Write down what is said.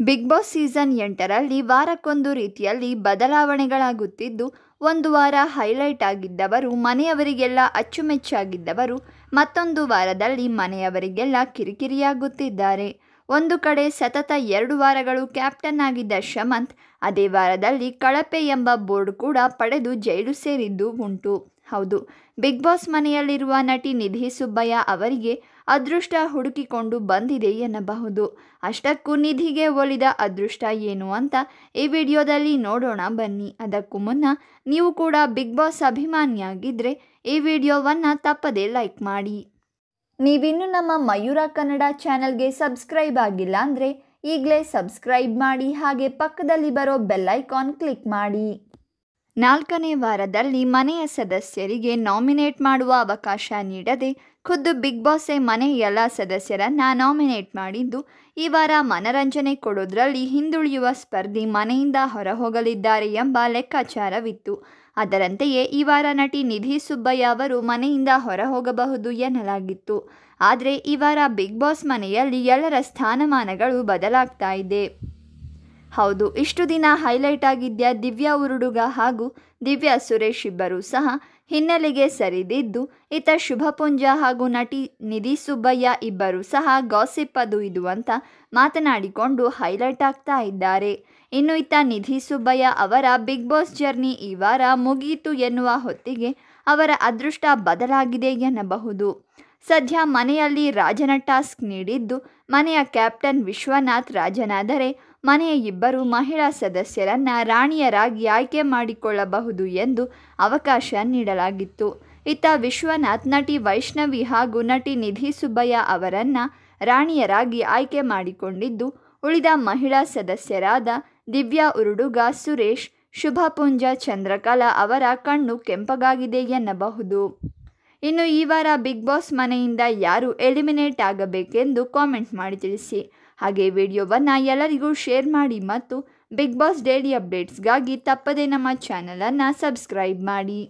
Big boss season ಎಂಟರಲ್ಲಿ ವಾರಕ್ಕೊಂದು ರೀತಿಯಲ್ಲಿ ಬದಲಾವಣೆಗಳಾಗುತ್ತಿದ್ದು, ಒಂದು ವಾರ ಹೈಲೈಟ್ ಆಗಿದ್ದವರು, ಮನೆಯವರಿಗೆಲ್ಲ ಅಚ್ಚುಮೆಚ್ಚಾಗಿದ್ದವರು, ಮತ್ತೊಂದು ವಾರದಲ್ಲಿ ಮನೆಯವರಿಗೆಲ್ಲ ಕಿರಿಕಿರಿಯಾಗುತ್ತಿದ್ದಾರೆ. ಒಂದು ಕಡೆ ಸತತ ಎರಡು ವಾರಗಳು ಕ್ಯಾಪ್ಟನ್ ಆಗಿದ್ದ ಶಮಂತ್, ಅದೇ ವಾರದಲ್ಲಿ ಕಳಪೆ ಎಂಬ ಬೋರ್ಡ್ ಕೂಡ ಪಡೆದು ಜೈಲು ಸೇರಿದ್ದು ಉಂಟು. ಹೌದು. ಬಿಗ್ ಬಾಸ್ ಮನೆಯಲ್ಲಿರುವ ನಟಿ ನಿಧಿ ಸುಬ್ಬಯ್ಯ ಅವರಿಗೆ ಅದೃಷ್ಟ ಹುಡುಕಿಕೊಂಡು ಬಂದಿದೆ ಎನ್ನಬಹುದು. ಅಷ್ಟಕ್ಕೂ ನಿಧಿಗೆ ಒಲಿದ ಅದೃಷ್ಟ ಏನು ಅಂತ ಈ ವಿಡಿಯೋದಲ್ಲಿ ನೋಡೋಣ ಬನ್ನಿ. ಅದಕ್ಕೂ ಮುನ್ನ ನೀವು ಕೂಡ ಬಿಗ್ ಬಾಸ್ ಅಭಿಮಾನಿಯಾಗಿದ್ದರೆ ಈ ವಿಡಿಯೋವನ್ನು ತಪ್ಪದೇ ಲೈಕ್ ಮಾಡಿ. ನೀವಿನ್ನು ನಮ್ಮ ಮಯೂರ ಕನ್ನಡ ಚಾನಲ್ಗೆ ಸಬ್ಸ್ಕ್ರೈಬ್ ಆಗಿಲ್ಲ ಅಂದರೆ ಈಗಲೇ ಸಬ್ಸ್ಕ್ರೈಬ್ ಮಾಡಿ ಹಾಗೆ ಪಕ್ಕದಲ್ಲಿ ಬರೋ ಬೆಲ್ಲೈಕಾನ್ ಕ್ಲಿಕ್ ಮಾಡಿ. ನಾಲ್ಕನೇ ವಾರದಲ್ಲಿ ಮನೆಯ ಸದಸ್ಯರಿಗೆ ನಾಮಿನೇಟ್ ಮಾಡುವ ಅವಕಾಶ ನೀಡದೆ ಖುದ್ದು ಬಿಗ್ ಬಾಸೇ ಮನೆಯ ಎಲ್ಲ ಸದಸ್ಯರನ್ನ ನಾಮಿನೇಟ್ ಮಾಡಿದ್ದು, ಈ ವಾರ ಮನರಂಜನೆ ಕೊಡೋದ್ರಲ್ಲಿ ಹಿಂದುಳಿಯುವ ಸ್ಪರ್ಧಿ ಮನೆಯಿಂದ ಹೊರಹೋಗಲಿದ್ದಾರೆ ಎಂಬ ಲೆಕ್ಕಾಚಾರವಿತ್ತು. ಅದರಂತೆಯೇ ಈ ವಾರ ನಟಿ ನಿಧಿ ಸುಬ್ಬಯ್ಯ ಅವರು ಮನೆಯಿಂದ ಹೊರಹೋಗಬಹುದು ಎನ್ನಲಾಗಿತ್ತು. ಆದರೆ ಈ ವಾರ ಬಿಗ್ ಬಾಸ್ ಮನೆಯಲ್ಲಿ ಎಲ್ಲರ ಸ್ಥಾನಮಾನಗಳು ಬದಲಾಗ್ತಾ ಇದೆ. ಹೌದು, ಇಷ್ಟು ದಿನ ಹೈಲೈಟ್ ಆಗಿದ್ದ ದಿವ್ಯಾ ಉರುಡುಗ ಹಾಗೂ ದಿವ್ಯಾ ಸುರೇಶ್ ಇಬ್ಬರು ಸಹ ಹಿನ್ನೆಲೆಗೆ ಸರಿದಿದ್ದು ಇತ್ತ ಶುಭಪುಂಜ ಹಾಗೂ ನಟಿ ನಿಧಿ ಸುಬ್ಬಯ್ಯ ಇಬ್ಬರು ಸಹ ಗಾಸಿಪ್ ಅದು ಇದು ಅಂತ ಮಾತನಾಡಿಕೊಂಡು ಹೈಲೈಟ್ ಆಗ್ತಾ ಇದ್ದಾರೆ. ಇನ್ನು ಇತ್ತ ನಿಧಿ ಸುಬ್ಬಯ್ಯ ಅವರ ಬಿಗ್ ಬಾಸ್ ಜರ್ನಿ ಈ ವಾರ ಮುಗಿಯಿತು ಎನ್ನುವ ಹೊತ್ತಿಗೆ ಅವರ ಅದೃಷ್ಟ ಬದಲಾಗಿದೆ ಎನ್ನಬಹುದು. ಸದ್ಯ ಮನೆಯಲ್ಲಿ ರಾಜನ ಟಾಸ್ಕ್ ನೀಡಿದ್ದು ಮನೆಯ ಕ್ಯಾಪ್ಟನ್ ವಿಶ್ವನಾಥ್ ರಾಜನಾದರೆ ಮನೆಯ ಇಬ್ಬರು ಮಹಿಳಾ ಸದಸ್ಯರನ್ನು ರಾಣಿಯರಾಗಿ ಆಯ್ಕೆ ಮಾಡಿಕೊಳ್ಳಬಹುದು ಎಂದು ಅವಕಾಶ ನೀಡಲಾಗಿತ್ತು. ಇತ್ತ ವಿಶ್ವನಾಥ್, ನಟಿ ವೈಷ್ಣವಿ ಹಾಗೂ ನಟಿ ನಿಧಿ ಸುಬ್ಬಯ್ಯ ಅವರನ್ನು ರಾಣಿಯರಾಗಿ ಆಯ್ಕೆ ಮಾಡಿಕೊಂಡಿದ್ದು, ಉಳಿದ ಮಹಿಳಾ ಸದಸ್ಯರಾದ ದಿವ್ಯಾ ಉರುಡುಗ, ಸುರೇಶ್, ಶುಭಪುಂಜ ಚಂದ್ರಕಲಾ ಅವರ ಕಣ್ಣು ಕೆಂಪಗಾಗಿದೆ ಎನ್ನಬಹುದು. ಇನ್ನು ಈ ವಾರ ಬಿಗ್ ಬಾಸ್ ಮನೆಯಿಂದ ಯಾರು ಎಲಿಮಿನೇಟ್ ಆಗಬೇಕೆಂದು ಕಾಮೆಂಟ್ ಮಾಡಿ ತಿಳಿಸಿ. ಹಾಗೆ ವಿಡಿಯೋವನ್ನು ಎಲ್ಲರಿಗೂ ಶೇರ್ ಮಾಡಿ ಮತ್ತು ಬಿಗ್ ಬಾಸ್ ಡೈಲಿ ಅಪ್ಡೇಟ್ಸ್ಗಾಗಿ ತಪ್ಪದೇ ನಮ್ಮ ಚಾನಲನ್ನು ಸಬ್ಸ್ಕ್ರೈಬ್ ಮಾಡಿ.